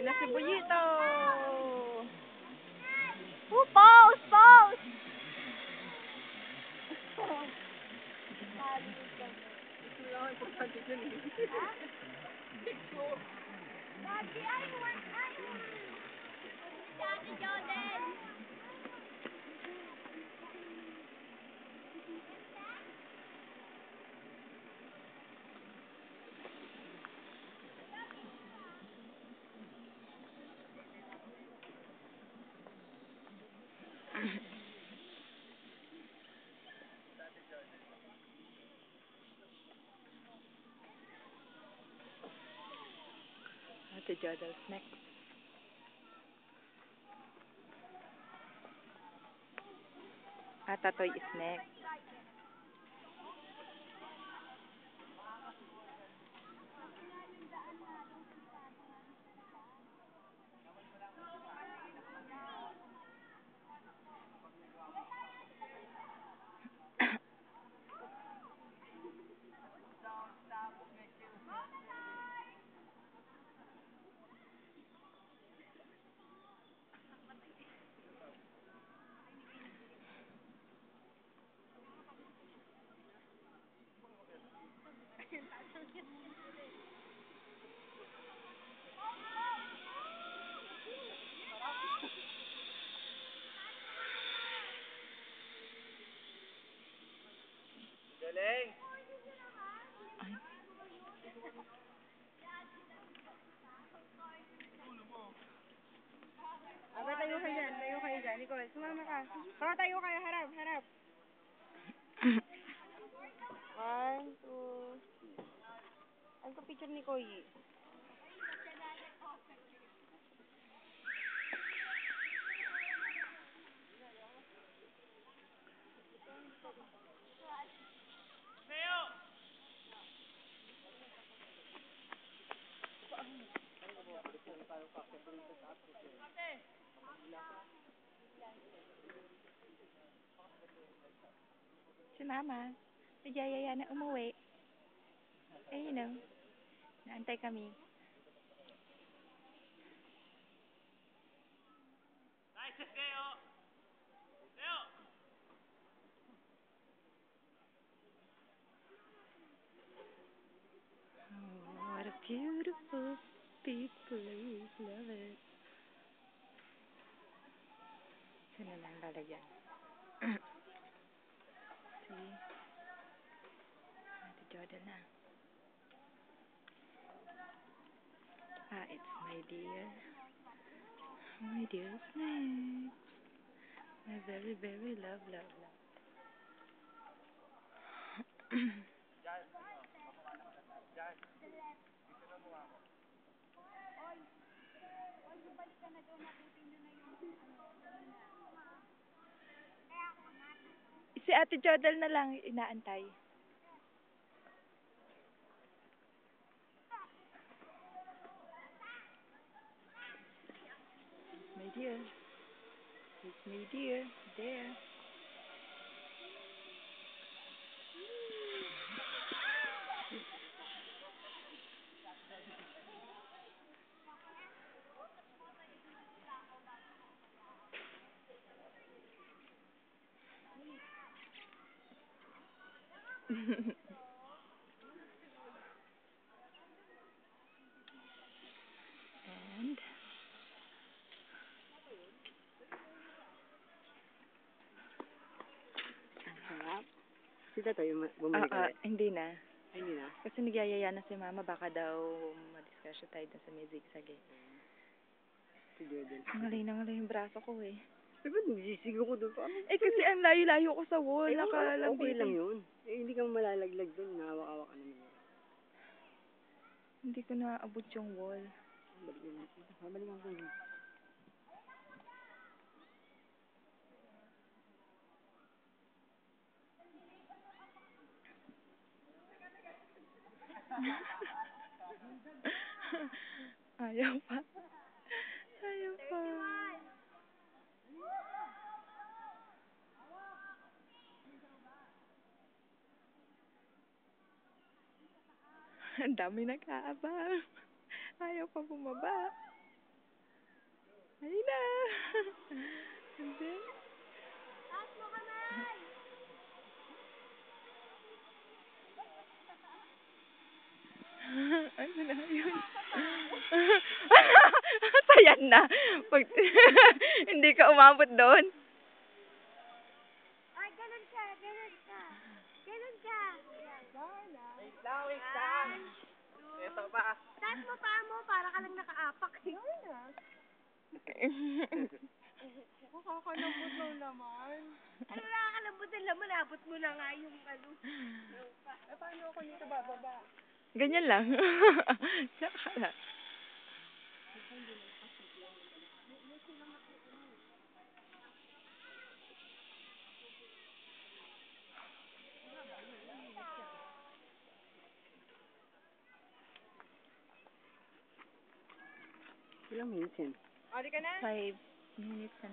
Kain na si Buyito! Oh, pause! Pause! Daddy, I want, I want. Daddy Jordan. That's a JoJo's next. Atatoy is next. Ay. Aba, tayo kayo dyan. Tayo kayo dyan. Nicole, sumama ka. Baka tayo kayo. Harap, harap. One, two, three. Ano ka picture ni Koyi? Si Mama, nagyayaya na umuwi. Eh, you know, naantay kami. Oh, what a beautiful people, love it. Sino na ang lalagyan? See? Ate Jordan na. Ah, it's my dear. My dear snake. My very, very love, love, love. Si Ate Jodel na lang inaantay. My dear. It's my dear. There. And Harap. Sila tayo bumalik ah, hindi na. Ay, hindi na. Kasi nagyayaya na si Mama baka daw madiscussion tayo dun sa may zigzag eh. Si Jordan. Nangalay nangalay yung braso ko eh. Ba't nisisigaw ko doon? Paano? Eh kasi ang layo-layo ko sa wall, Eh, okay nakalambit. lang yun. Eh, hindi ka malalaglag doon. Nahawak-hawak ka naman. Hindi ko naabot yung wall. Balikan mo. Babalikan ko yun. Ayaw pa. Ayaw pa. Ang dami nag-aabang. Ayaw pa bumaba. Ayun na. Then, Taas mo kamay! ano na yun? Sayan na. Pag hindi ka umabot doon. Ay, ganun ka, ganun ka. Ganun ka. Lang, wait lang. Ito pa. Taas mo pa mo, para ka lang nakaapak. Nakakalambot lang naman. ano nakakalambot ng laman, abot mo na nga yung ano. Eh, paano ako dito bababa? Ganyan lang. Saka lang. Ilang minutes yan? O, di ka na? Five minutes and